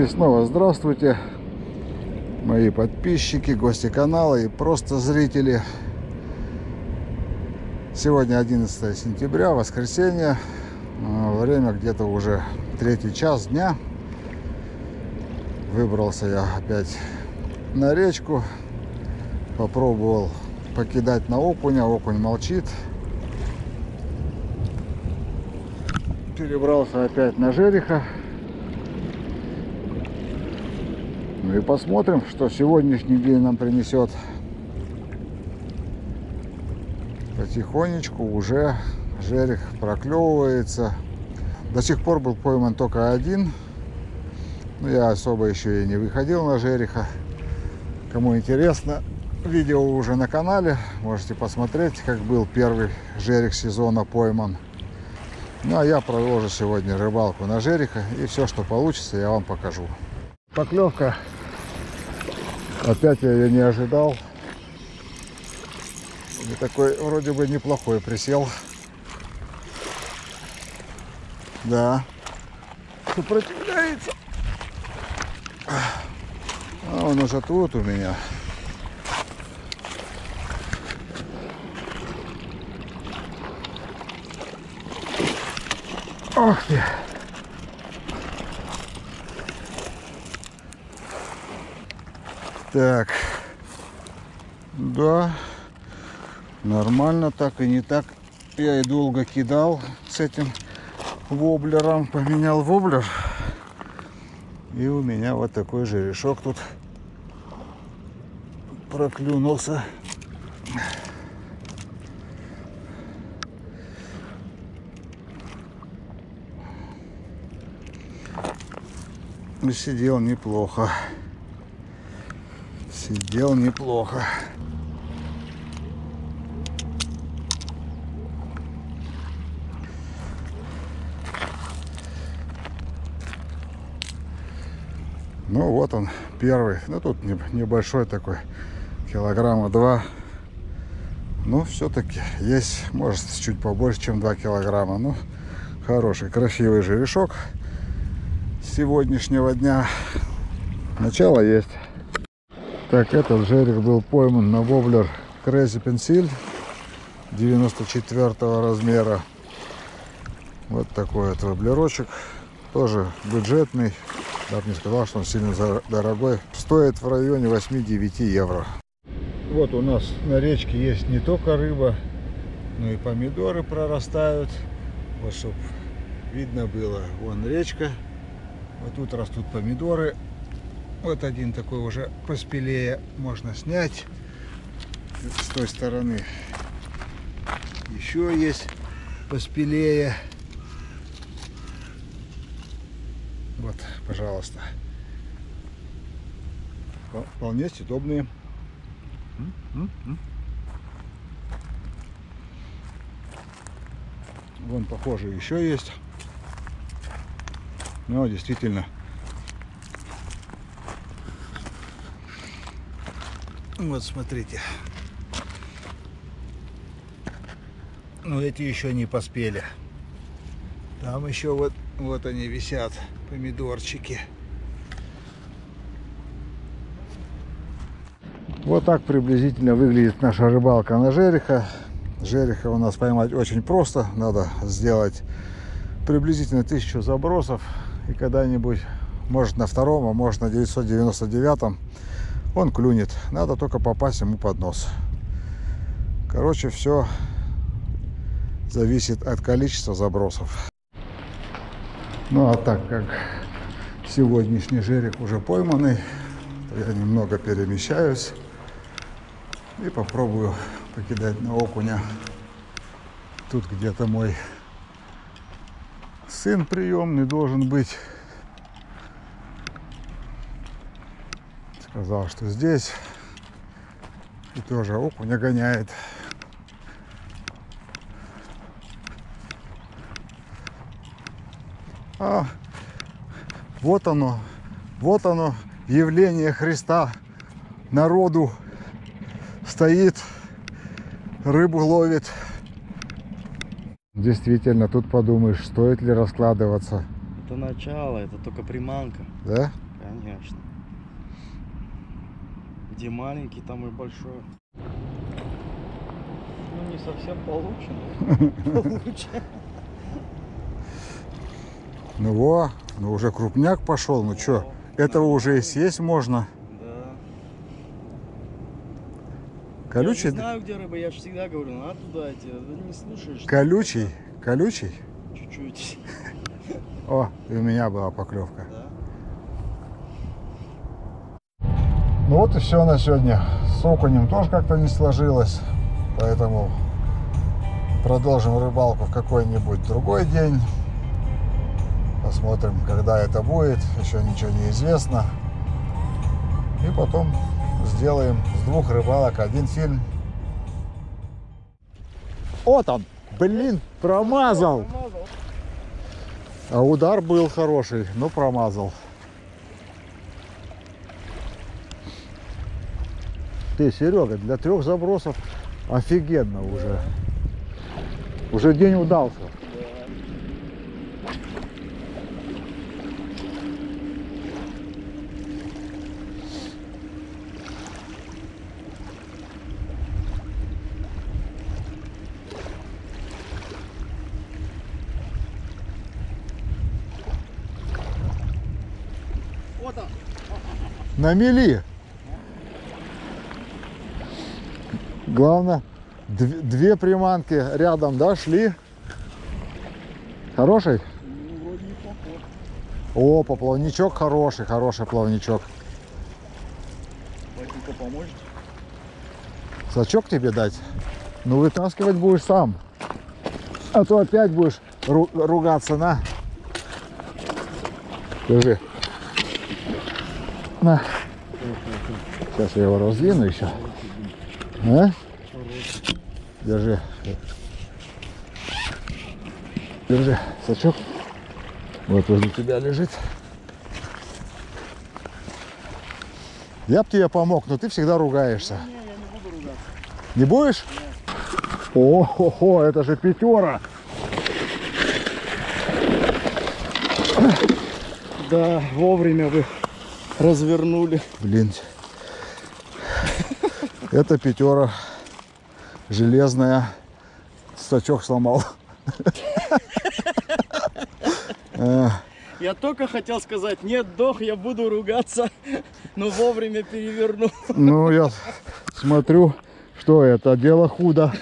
И снова здравствуйте, мои подписчики, гости канала и просто зрители. Сегодня 11 сентября, воскресенье. А, Время где-то уже третий час дня. Выбрался я опять на речку. Попробовал покидать на окуня. Окунь молчит. Перебрался опять на жереха. Ну и посмотрим, что сегодняшний день нам принесет. Потихонечку уже жерех проклевывается. До сих пор был пойман только один. Но я особо еще и не выходил на жереха. Кому интересно, видео уже на канале. Можете посмотреть, как был первый жерех сезона пойман. Ну а я продолжу сегодня рыбалку на жереха. И все, что получится, я вам покажу. Поклевка. Опять я ее не ожидал. И такой вроде бы неплохой присел. Да. Сопротивляется. А он уже тут у меня. Ох ты. Так. Да. Нормально так и не так. Я и долго кидал с этим воблером. Поменял воблер. И у меня вот такой же решок тут проклюнулся. Сидел неплохо. Сидел неплохо. Ну вот он первый. Ну тут не- небольшой такой, килограмма два. Ну все-таки есть, может чуть побольше, чем 2 килограмма. Ну хороший, красивый жерешок сегодняшнего дня. Начало есть. Так, этот жерех был пойман на воблер Crazy Pencil 94 размера. Вот такой вот воблерочек. Тоже бюджетный. Я бы не сказал, что он сильно дорогой. Стоит в районе 8-9 евро. Вот у нас на речке есть не только рыба, но и помидоры прорастают. Вот чтобы видно было. Вон речка. Вот тут растут помидоры. Вот один такой уже поспелее можно снять. С той стороны еще есть поспелее. Вот, пожалуйста. Впол- Вполне м. Вон, похоже, еще есть. Но действительно. Вот, смотрите. Но эти еще не поспели. Там еще вот, вот они висят, помидорчики. Вот так приблизительно выглядит наша рыбалка на жереха. Жереха у нас поймать очень просто. Надо сделать приблизительно тысячу забросов. И когда-нибудь, может на втором, а может на 999 он клюнет. Надо только попасть ему под нос. Короче, все зависит от количества забросов. Ну а так как сегодняшний жерех уже пойманный, я немного перемещаюсь и попробую покидать на окуня. Тут где-то мой сын приемный должен быть. Сказал, что здесь. И тоже окуня гоняет. А вот оно, вот оно, явление Христа народу стоит, рыбу ловит. Действительно, тут подумаешь, стоит ли раскладываться, Это начало, это только приманка. да? Конечно. Где маленький, там и большой. Ну, не совсем получено. Получено. Ну во, ну уже крупняк пошел, ну что, этого уже и съесть можно. Да. Я Колючий? не знаю, где рыба, я же всегда говорю, надо туда идти. а Ты не слушаешь. Колючий? Колючий? Чуть-чуть. О, и у меня была поклевка. Да. Ну вот и все на сегодня. С окунем тоже как-то не сложилось. Поэтому продолжим рыбалку в какой-нибудь другой день. Посмотрим, когда это будет. Еще ничего не известно. И потом сделаем с двух рыбалок один фильм. Вот он! Блин, промазал! А удар был хороший, но промазал. Ты, Серега, для трех забросов офигенно уже. Уже день удался. На мели. Главное, дв- две приманки рядом, да, шли. Хороший? Ну, вроде неплохой. О, поплавничок хороший, хороший плавничок. Батенька поможет? Сачок тебе дать? Ну, вытаскивать будешь сам. А то опять будешь ру- ругаться, на. Держи. На. Сейчас я его раздвину еще. А? Держи. Держи, сачок. Вот возле тебя лежит. Я бы тебе помог, но ты всегда ругаешься. Не, я не буду ругаться. Не будешь? О, хо, хо, это же пятера. Да, вовремя вы развернули. Блин. Это пятера железная. Сачок сломал. Я только хотел сказать, нет, дох, я буду ругаться, но вовремя перевернул. Ну, я смотрю, что это, дело худо.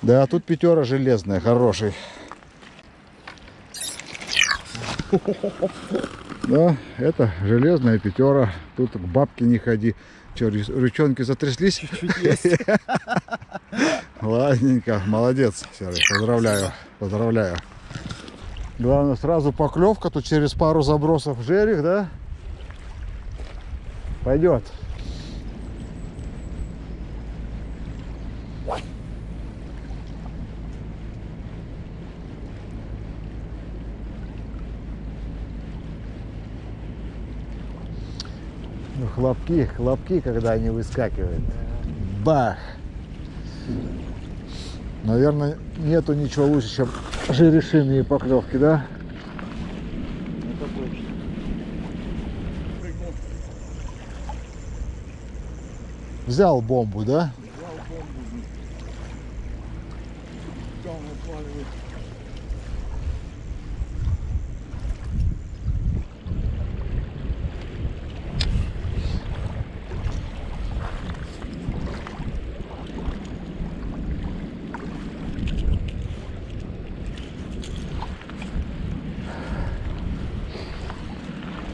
Да, тут пятера железная, хороший. Да, это железная пятера. Тут к бабке не ходи. Че, ручонки затряслись? Есть. Ладненько, молодец, Серый, поздравляю, поздравляю. Главное, сразу поклевка, тут через пару забросов жерех, да? Пойдет. Хлопки, хлопки, когда они выскакивают. Бах! Наверное, нету ничего лучше, чем жерешинные поклевки, да? Взял бомбу, да? Взял бомбу. Там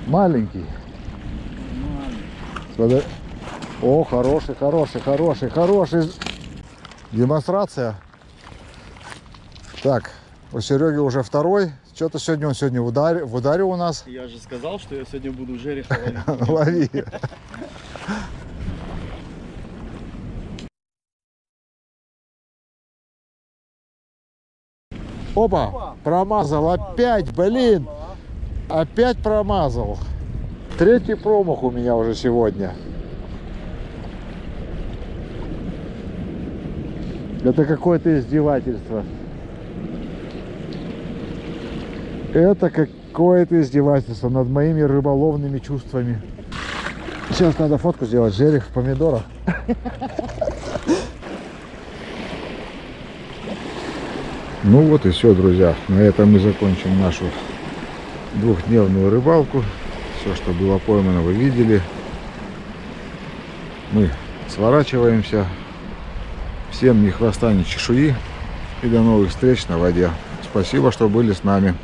Маленький. Подо- О, хороший, хороший, хороший, хороший. Демонстрация. Так, у Сереги уже второй. Что-то сегодня он сегодня в ударе, в ударе у нас. Я же сказал, что я сегодня буду жереха ловить. Лови. Опа, промазал опять, блин, опять промазал. Третий промах у меня уже сегодня. Это какое-то издевательство. Это как Какое-то издевательство над моими рыболовными чувствами. Сейчас надо фотку сделать. Жерех в помидорах. Ну вот и все, друзья. На этом мы закончим нашу двухдневную рыбалку. Все, что было поймано, вы видели. Мы сворачиваемся. Всем ни хвоста, ни чешуи. И до новых встреч на воде. Спасибо, что были с нами.